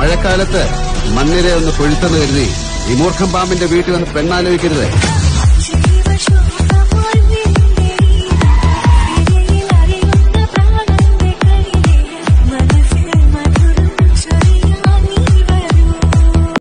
മഴക്കാലത്ത് മണ്ണിരെ ഒന്ന് കൊഴുത്തെന്ന് കരുതി ഈ മൂർഖം പാമ്പിന്റെ വീട്ടിൽ വന്ന് പെണ്ണാലോചിക്കരുത്.